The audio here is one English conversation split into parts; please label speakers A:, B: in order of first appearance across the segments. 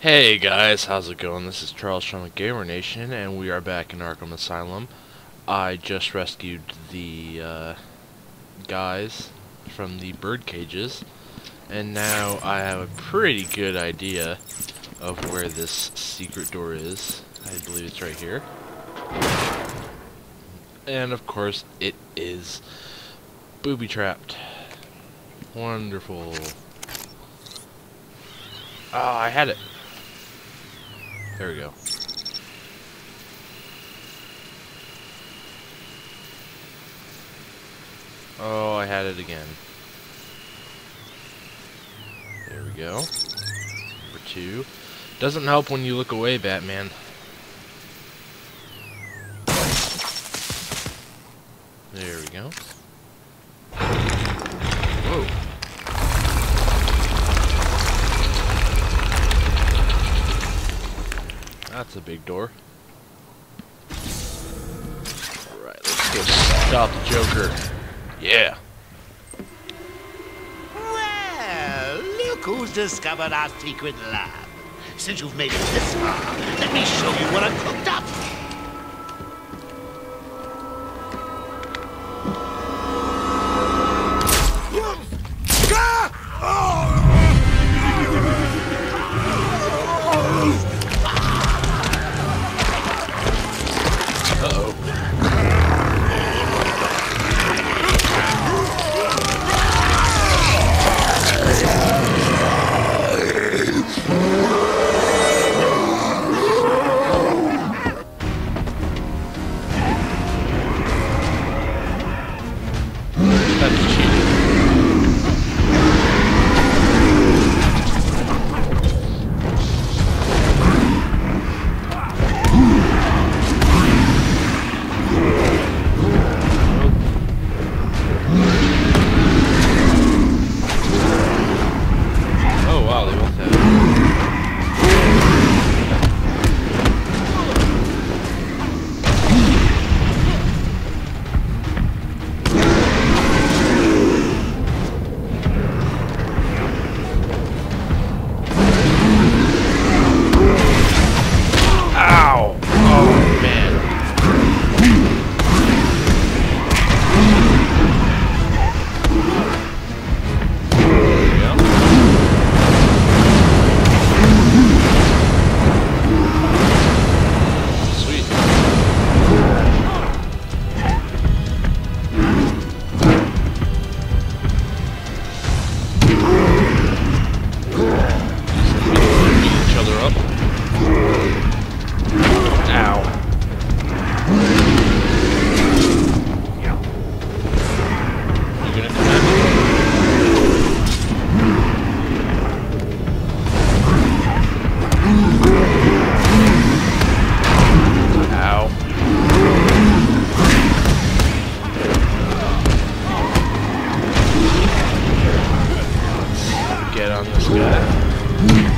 A: Hey guys, how's it going? This is Charles from Gamer Nation, and we are back in Arkham Asylum. I just rescued the uh, guys from the bird cages, and now I have a pretty good idea of where this secret door is. I believe it's right here. And of course, it is booby-trapped. Wonderful. Oh, I had it. There we go. Oh, I had it again. There we go. Number two. Doesn't help when you look away, Batman. Big door. Alright, let's go stop the Joker. Yeah.
B: Well, look who's discovered our secret lab. Since you've made it this far, let me show you what I've cooked up.
A: Get on this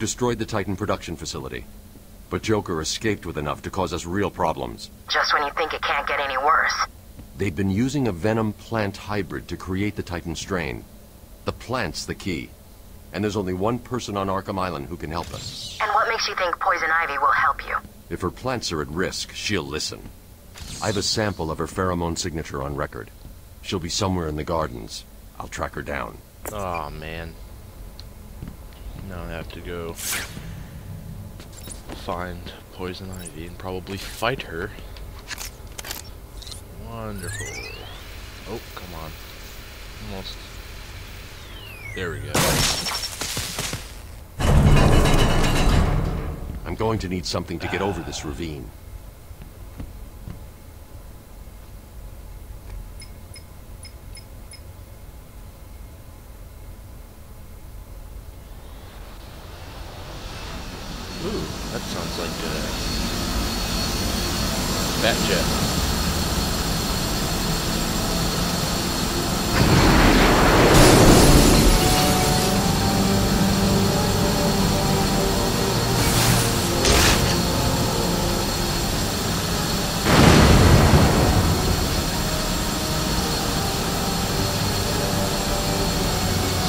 C: destroyed the Titan production facility. But Joker escaped with enough to cause us real problems.
D: Just when you think it can't get any worse.
C: They've been using a venom plant hybrid to create the Titan strain. The plant's the key. And there's only one person on Arkham Island who can help us.
D: And what makes you think Poison Ivy will help you?
C: If her plants are at risk, she'll listen. I have a sample of her pheromone signature on record. She'll be somewhere in the gardens. I'll track her down.
A: Oh man. Now I have to go find Poison Ivy and probably fight her. Wonderful. Oh, come on. Almost. There we go.
C: I'm going to need something to get over this ravine.
A: Ooh, that sounds like a bat jet.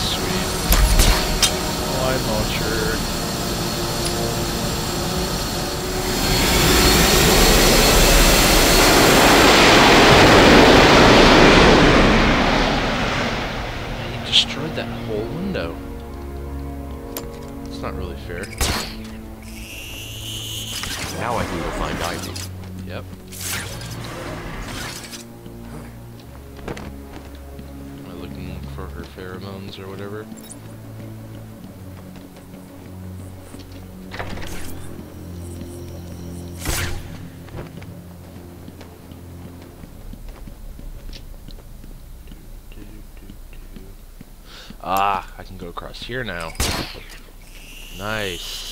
A: Sweet. Line launcher. Man, you destroyed that whole window. It's not really fair.
C: Find Ivy.
A: Yep. Am I looking for her pheromones or whatever? Ah, I can go across here now. Nice.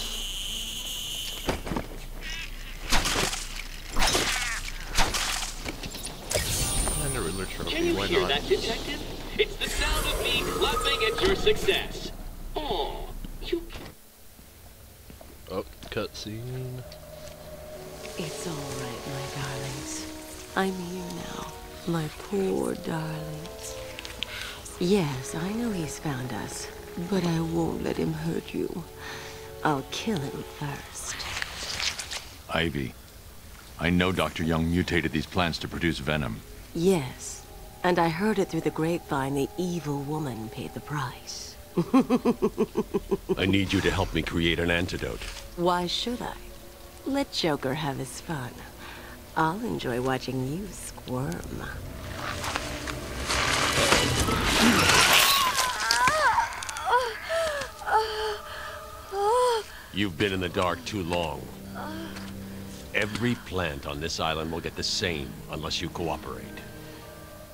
A: And trophy,
E: Can you
A: why
E: hear
A: not?
E: that, detective? It's the sound of me clapping at your success. Oh, you
A: Oh, cutscene.
F: It's all right, my darlings. I'm here now. My poor darlings. Yes, I know he's found us, but I won't let him hurt you. I'll kill him first.
G: Ivy. I know Dr. Young mutated these plants to produce venom.
F: Yes, and I heard it through the grapevine the evil woman paid the price.
C: I need you to help me create an antidote.
F: Why should I? Let Joker have his fun. I'll enjoy watching you squirm.
C: You've been in the dark too long. Every plant on this island will get the same unless you cooperate.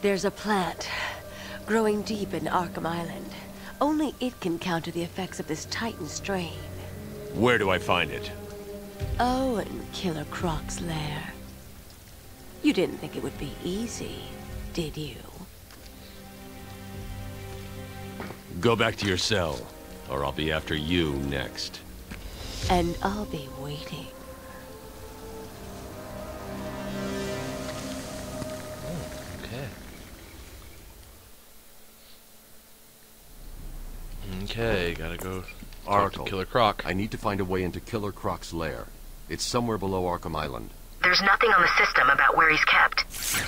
F: There's a plant growing deep in Arkham Island. Only it can counter the effects of this Titan strain.
C: Where do I find it?
F: Oh, in Killer Croc's lair. You didn't think it would be easy, did you?
C: Go back to your cell, or I'll be after you next.
F: And I'll be waiting.
A: Okay, gotta go talk to Killer Croc.
C: I need to find a way into Killer Croc's lair. It's somewhere below Arkham Island.
D: There's nothing on the system about where he's kept.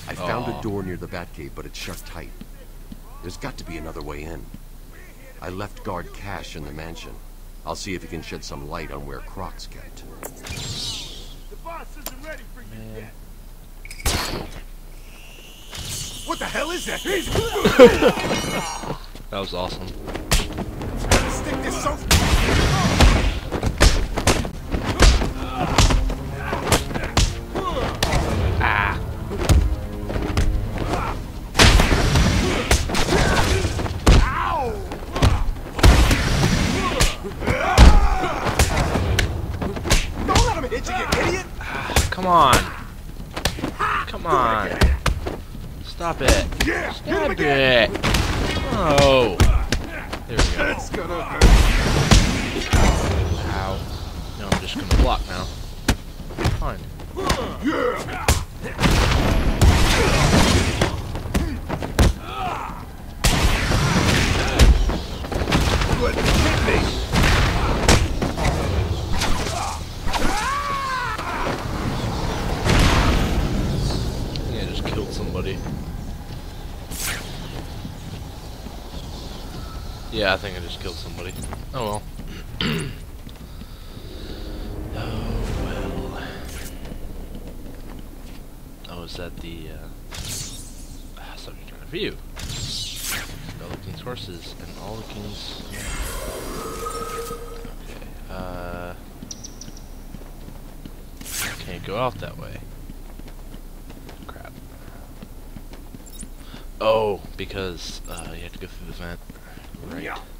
C: I found
A: Aw.
C: a door near the Batcave, but it's shut tight. There's got to be another way in. I left guard Cash in the mansion. I'll see if he can shed some light on where Croc's kept.
B: What the hell is that? He's
A: That was awesome. Come on. Come on. Stop it.
B: Yeah, hit him
A: Stop it. Oh. There we go.
B: It's gonna hurt. Ow.
A: No, I'm just gonna block now. Fine. Yeah. Hit me. Yeah, I think I just killed somebody. Oh well. oh well. Oh, is that the, uh... Subject on view. All the king's horses and all the king's... Okay, uh... Can't go out that way. Crap. Oh, because, uh, you have to go through the vent. Right. Uh-oh.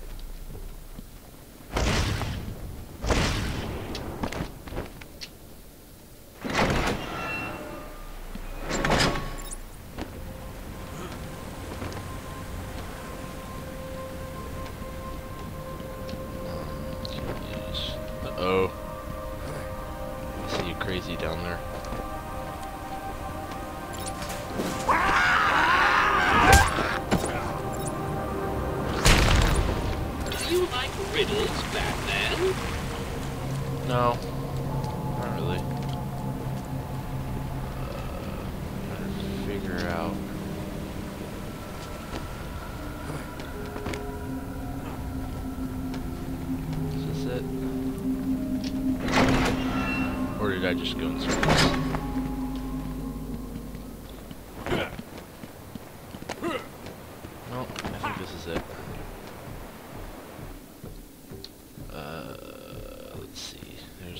E: Riddles, Batman?
A: No.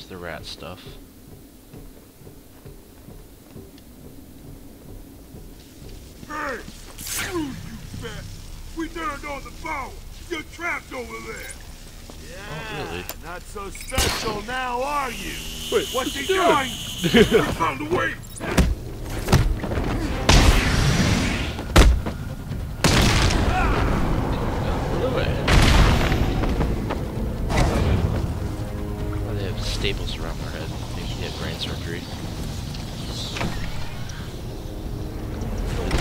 A: The rat stuff.
H: Hey! You, you fat! We turned on the power! You're trapped over there!
A: Oh, really?
H: Not so special now, are you?
A: Wait,
H: What's he
A: doing?
H: doing? we found a way!
A: Away. Head? Maybe they have brain surgery.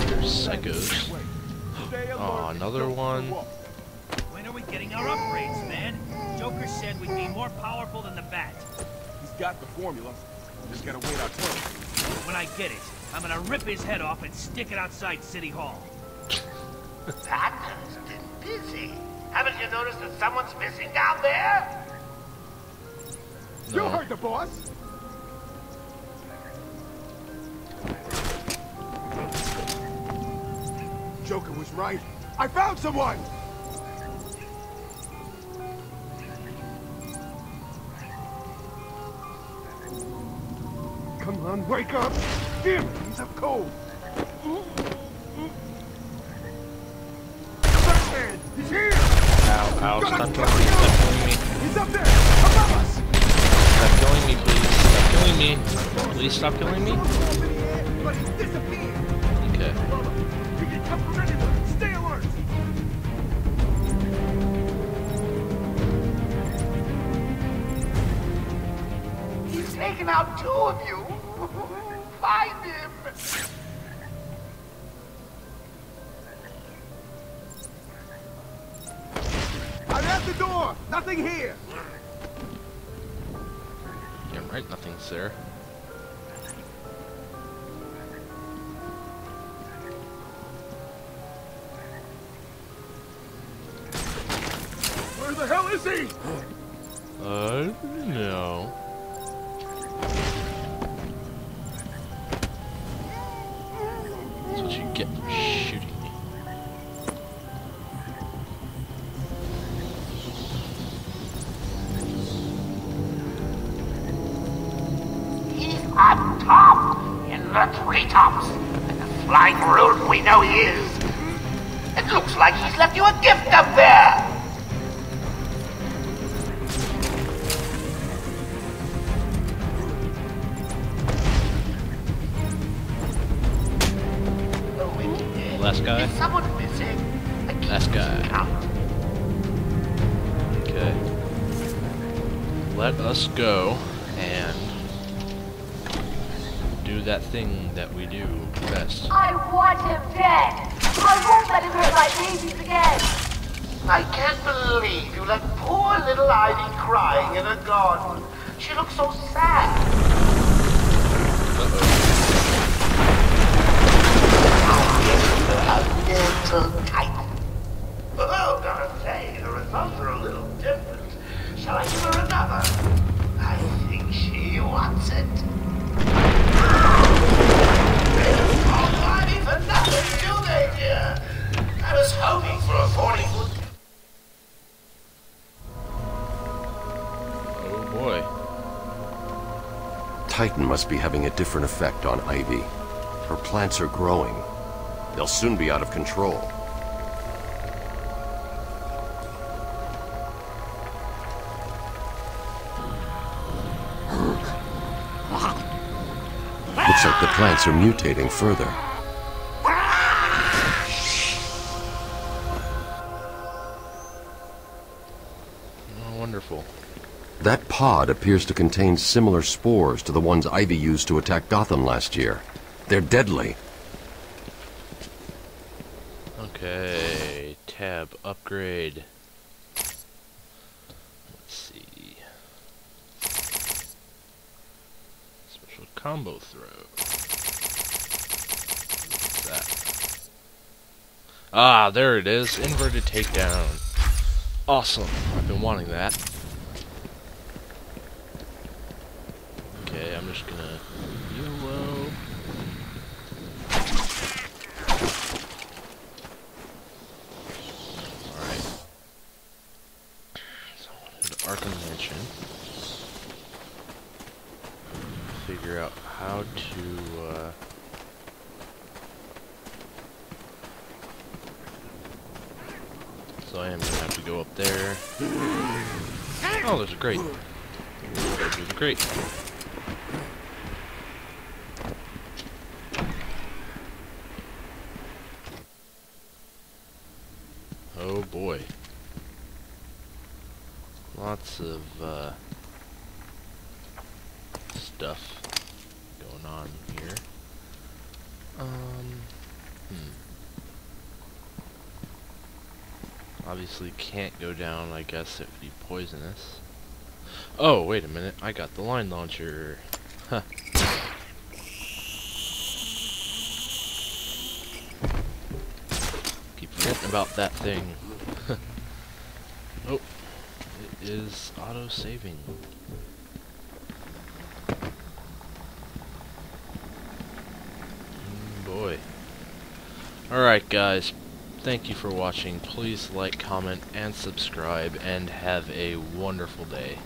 A: There's psychos. Oh, another one.
I: When are we getting our upgrades, man? Joker said we'd be more powerful than the Bat.
H: He's got the formula. Just gotta wait our turn.
I: When I get it, I'm gonna rip his head off and stick it outside City Hall.
B: Batman's been busy. Haven't you noticed that someone's missing down there?
H: You heard the boss! Joker was right. I found someone! Come on, wake up! Damn it, he's up cold! Batman, he's here!
A: Ow, ow, stop killing me, stop killing me.
H: He's up there! Above us!
A: Stop killing me, please. Stop killing me. Please stop killing me.
H: But he's disappeared!
A: Okay.
H: You can come from anywhere! Stay alert!
B: He's taken out two of you. Find him.
H: I'm at the door! Nothing here!
A: Damn right, nothing's there. No. Last guy?
B: Is someone missing?
A: Last guy. Okay. Let us go and do that thing that we do best.
J: I want him dead! I won't let him hurt my babies again!
B: I can't believe you let poor little Ivy crying in her garden. She looks so sad. A little tight. Oh, gotta say, the results are a little different. Shall I give her another? I think she wants it. Ivy for nothing, do they? I was hoping for a 40 foot
A: Oh boy.
C: Titan must be having a different effect on Ivy. Her plants are growing. They'll soon be out of control. Looks like the plants are mutating further.
A: Oh, wonderful.
C: That pod appears to contain similar spores to the ones Ivy used to attack Gotham last year. They're deadly.
A: Okay, tab upgrade. Let's see. Special combo throw. What's that? Ah, there it is. Inverted takedown. Awesome. I've been wanting that. Okay, I'm just gonna YOLO. Alright. So I wanted to Arkham Mansion. Figure out how to, uh... So I am gonna have to go up there. Oh, there's a grate. Go through the grate. Oh boy. Lots of uh, stuff going on here. Um, hmm. Can't go down, I guess, if be poisonous. Oh, wait a minute. I got the line launcher. Huh. Keep forgetting about that thing. oh, it is auto-saving. Mm, boy. Alright guys, thank you for watching. Please like, comment, and subscribe, and have a wonderful day.